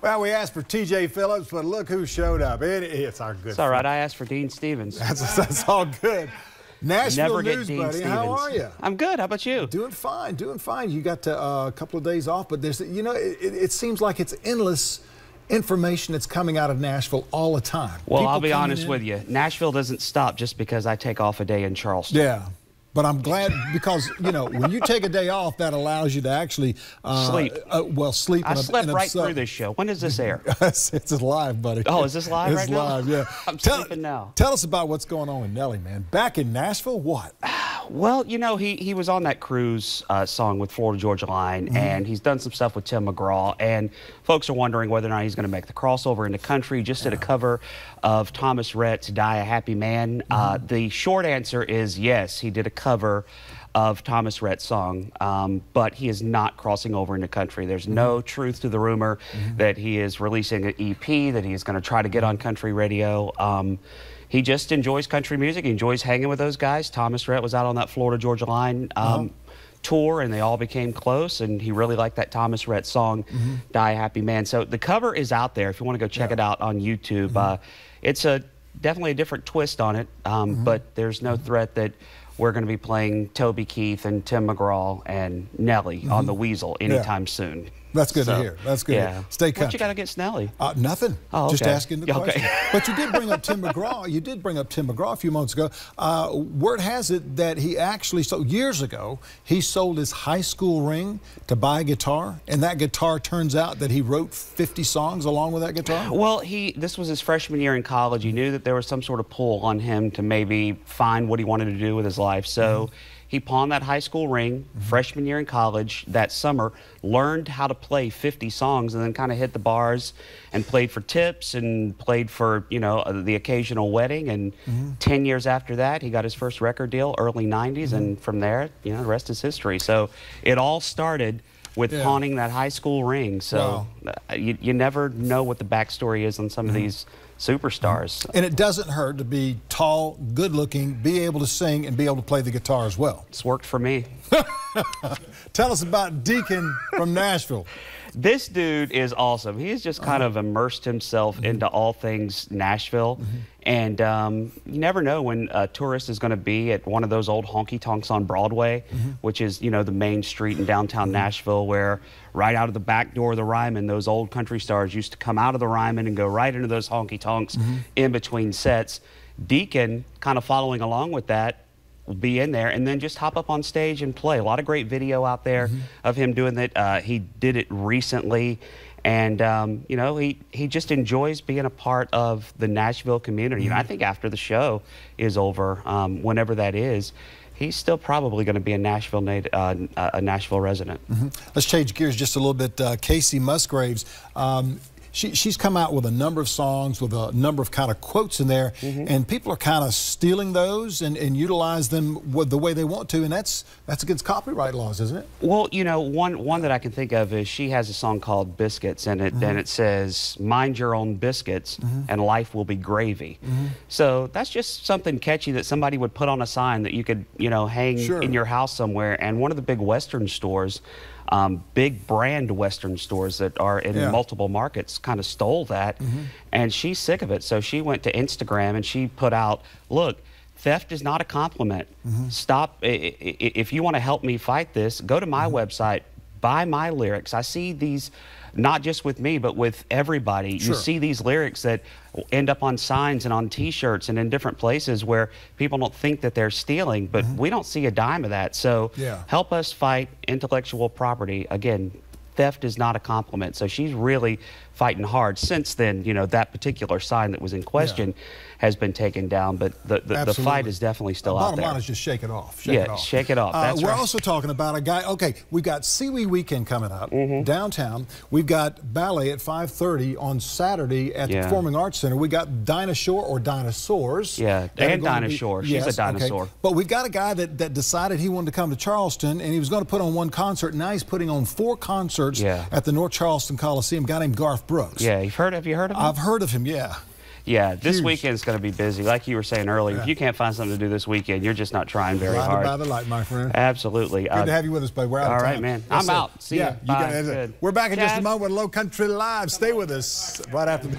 Well, we asked for T.J. Phillips, but look who showed up. It, it's our good. It's all right. I asked for Dean Stevens. That's, that's all good. Nashville Never News, buddy. Stevens. How are you? I'm good. How about you? Doing fine, doing fine. You got uh, a couple of days off, but there's, you know, it, it seems like it's endless information that's coming out of Nashville all the time. Well, People I'll be honest in. with you. Nashville doesn't stop just because I take off a day in Charleston. Yeah. But I'm glad because you know when you take a day off, that allows you to actually uh, Sleep. Uh, well, sleep. I in a- slept in right sub- through this show. When does this air? it's, it's live, buddy. Oh, is this live it's right now? live, yeah. I'm tell, sleeping now. Tell us about what's going on with Nelly, man. Back in Nashville, what? Well, you know, he, he was on that cruise uh, song with Florida Georgia Line, Mm-hmm. and he's done some stuff with Tim McGraw. And folks are wondering whether or not he's going to make the crossover in the country. Just did a cover of Thomas Rhett's "Die a Happy Man." Uh, Mm-hmm. the short answer is yes, he did a cover of Thomas Rhett's song, um, but he is not crossing over in the country. There's Mm-hmm. no truth to the rumor that he is releasing an EP, that he is going to try to get on country radio. Um, he just enjoys country music. He enjoys hanging with those guys. Thomas Rhett was out on that Florida Georgia Line um, tour, and they all became close. And he really liked that Thomas Rhett song, "Die Happy Man." So the cover is out there. If you want to go check Yeah. it out on YouTube, uh, it's a definitely a different twist on it. Um, But there's no threat that we're going to be playing Toby Keith and Tim McGraw and Nelly on the Weasel anytime soon. That's good to hear. That's good Yeah. Stay What country. you got against Nelly? Uh, nothing. Oh, Just asking the Yeah, okay. question. but you did bring up Tim McGraw. You did bring up Tim McGraw a few months ago. Uh, word has it that he actually, so years ago, he sold his high school ring to buy a guitar, and that guitar turns out that he wrote 50 songs along with that guitar. Well, he this was his freshman year in college. He knew that there was some sort of pull on him to maybe find what he wanted to do with his life. So he pawned that high school ring freshman year in college that summer, learned how to play 50 songs, and then kind of hit the bars and played for tips and played for you know uh, the occasional wedding. And 10 years after that, he got his first record deal, early 90s, and from there, you know, the rest is history. So it all started. With Yeah. pawning that high school ring, so Wow. uh, you, you never know what the backstory is on some of these superstars. And it doesn't hurt to be tall, good looking, be able to sing, and be able to play the guitar as well. It's worked for me. Tell us about Deacon from Nashville. This dude is awesome. He's just kind uh-huh. of immersed himself mm-hmm. into all things Nashville. Mm-hmm. And um, you never know when a tourist is going to be at one of those old honky tonks on Broadway, mm-hmm. which is, you know, the main street in downtown Nashville, where right out of the back door of the Ryman, those old country stars used to come out of the Ryman and go right into those honky tonks in between sets. Deacon, kind of following along with that, be in there and then just hop up on stage and play. A lot of great video out there of him doing that. Uh, he did it recently. And um, you know he, he just enjoys being a part of the Nashville community. And I think after the show is over, um, whenever that is, he's still probably going to be a Nashville nat- uh, a Nashville resident. Let's change gears just a little bit. Uh, Kacey Musgraves, um, she, she's come out with a number of songs with a number of kind of quotes in there, and people are kind of stealing those and, and utilize them with the way they want to, and that's that's against copyright laws, isn't it? Well, you know, one one that I can think of is she has a song called Biscuits, and it Mm-hmm. and it says, "Mind your own biscuits, and life will be gravy." Mm-hmm. So that's just something catchy that somebody would put on a sign that you could, you know, hang Sure. in your house somewhere. And one of the big Western stores, um, big brand Western stores that are in Yeah. Multiple markets, kind of stole that, and she's sick of it. So she went to Instagram and she put out, "Look." Theft is not a compliment. Stop. i- i- i- If you want to help me fight this, go to my Mm-hmm. website, buy my lyrics. I see these, not just with me, but with everybody. Sure. You see these lyrics that end up on signs and on T-shirts and in different places where people don't think that they're stealing, but mm-hmm. we don't see a dime of that. So. Yeah. help us fight intellectual property. Again, theft is not a compliment. So she's really fighting hard. Since then, you know, that particular sign that was in question has been taken down, but the, the, the fight is definitely still out there. Bottom line is just shake it off. Shake Yeah, it off. shake it off. Uh, we're right. also talking about a guy. Okay, we've got SEWE Weekend coming up Mm-hmm. downtown. We've got ballet at 5:30 on Saturday at the Performing Arts Center. We got Dinosaur or Dinosaurs. Yeah, and gonna be- Dinosaur. She's a Yes, okay. dinosaur. But we've got a guy that, that decided he wanted to come to Charleston and he was going to put on one concert. Now he's putting on four concerts Yeah. at the North Charleston Coliseum. A guy named Garth Brooks. Yeah, you've heard? Have you heard of him? I've heard of him. Yeah. Yeah, this Huge. weekend's going to be busy. Like you were saying earlier, Yeah. if you can't find something to do this weekend, you're just not trying very Blinded hard. by the light, my friend. Absolutely. Good Uh, to have you with us, bud. We're out all right, man. Yes, I'm sir. out. See yeah, you Bye. We're back in just a moment with Lowcountry Live. Stay with us right after the.